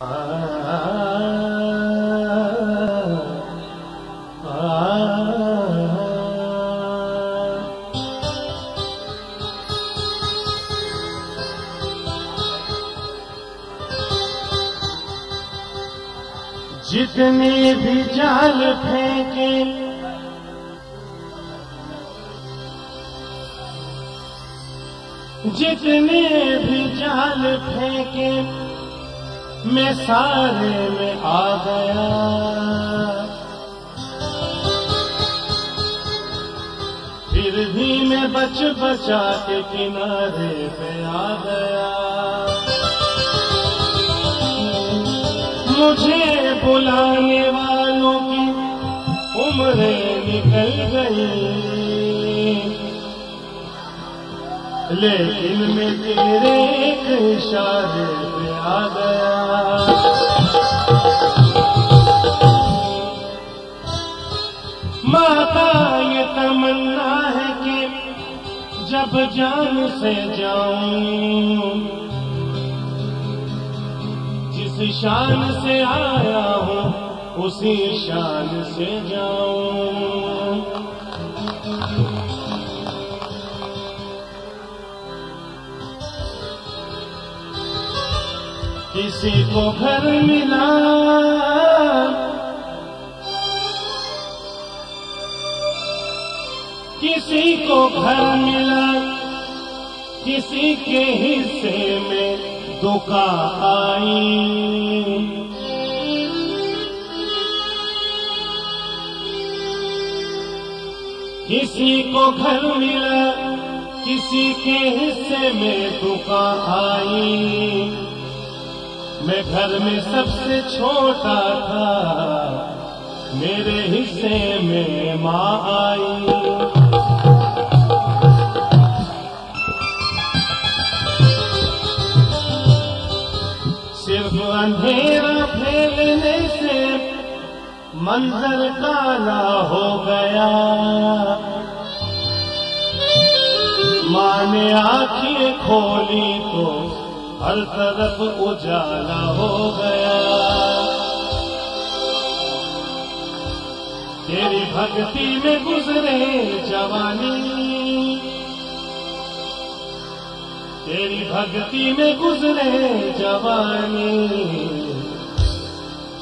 जितने भी जाल फेंके जितने भी जाल फेंके मैं सारे में आ गया। फिर भी मैं बच बचा के किनारे पे आ गया। मुझे बुलाने वालों की उम्रें निकल गई। लेकिन मैं तेरे एक इशारे पे आ गया माता ये तमन्ना है कि जब जान से जाऊँ, जिस शान से आया हूँ, उसी शान से जाऊँ। किसी को घर मिला। किसी को घर मिला। किसी के हिस्से में दुका आई। किसी को घर मिला। किसी के हिस्से में दुका आई। मैं घर में सबसे छोटा था। मेरे हिस्से में माँ आई। सिर्फ़ अंधेरा फैलने से मंजर काला हो गया। माँ ने आँखें खोली तो हर तरफ़ उजाला हो गया। तेरी भक्ति में गुजरे जवानी। तेरी भक्ति में गुजरे जवानी।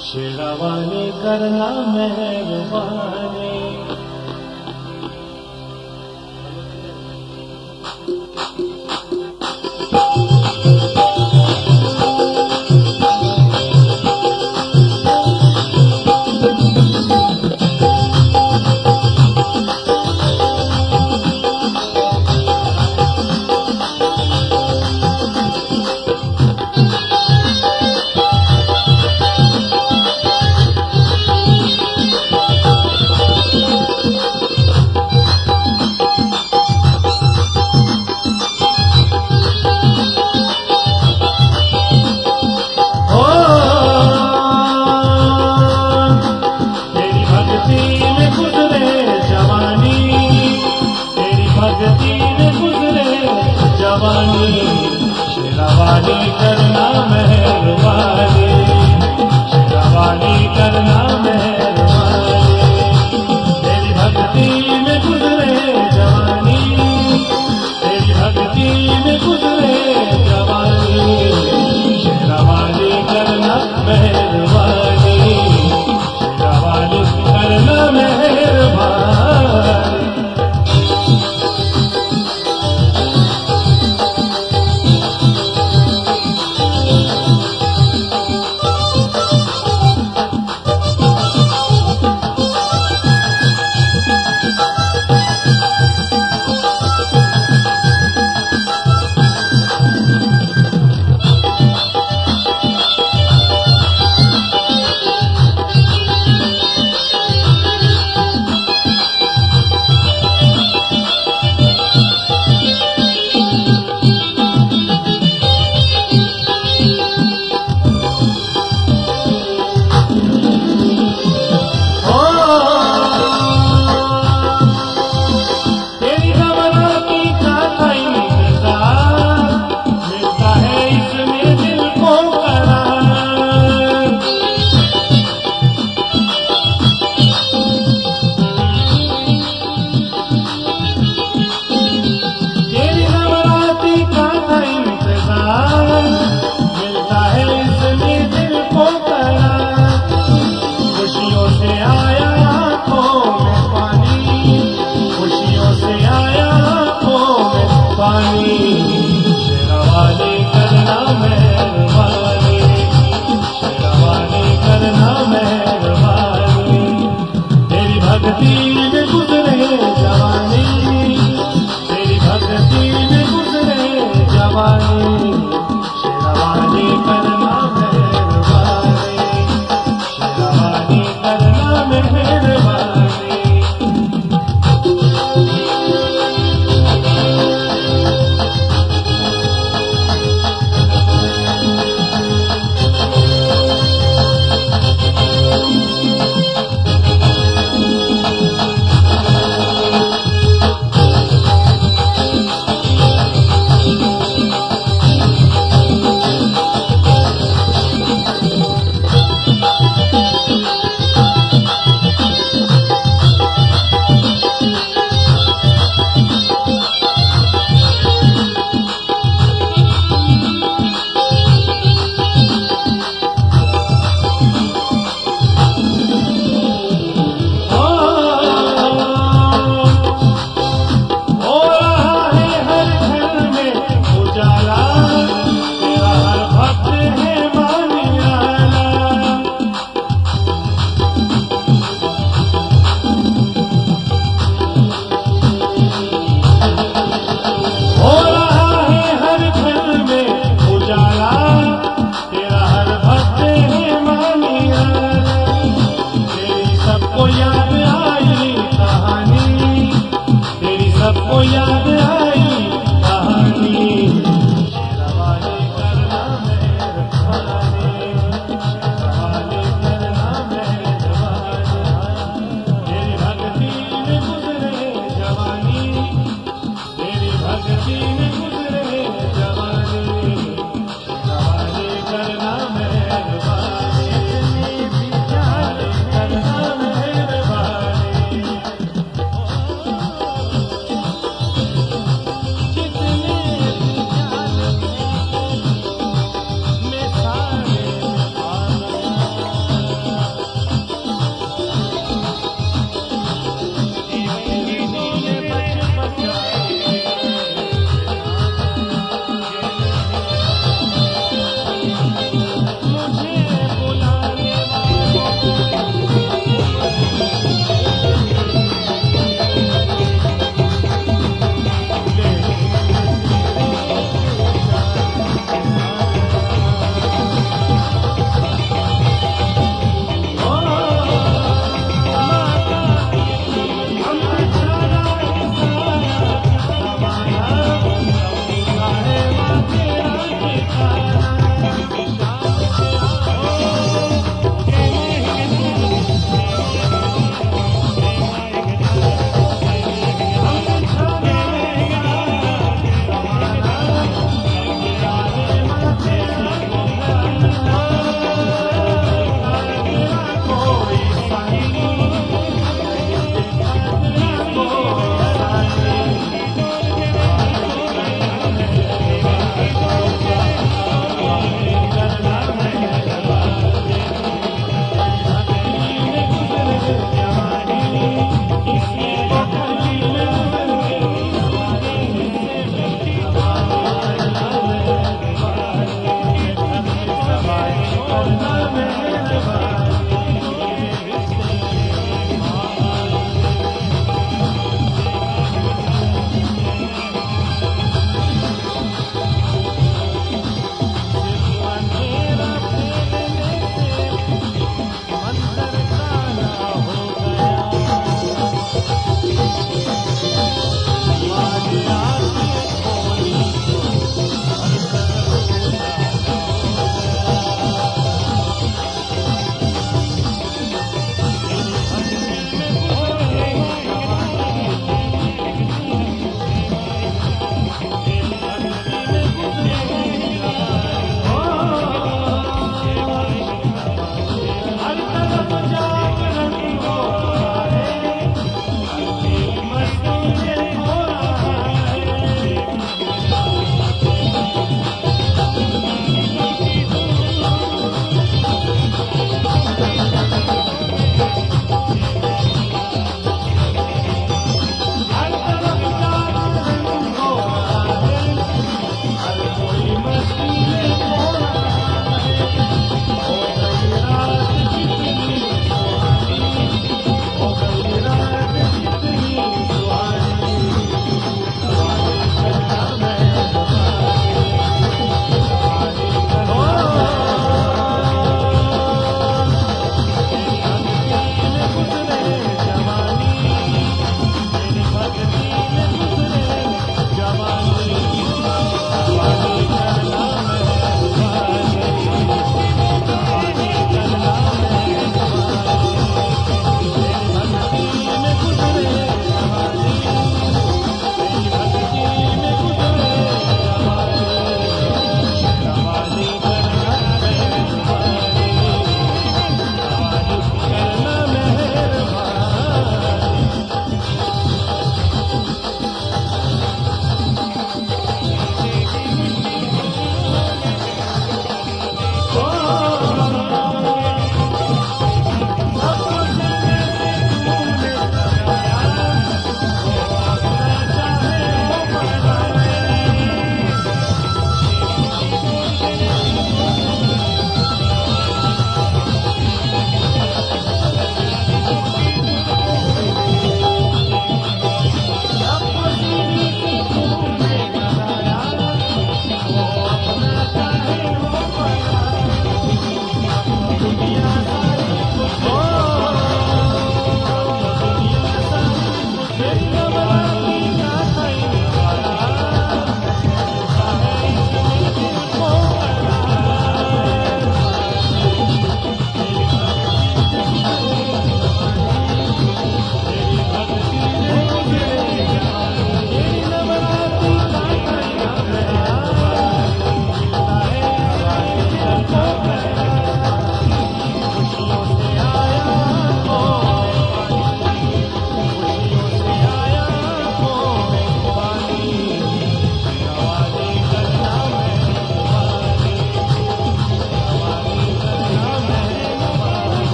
शेरावानी करना मेहरबानी।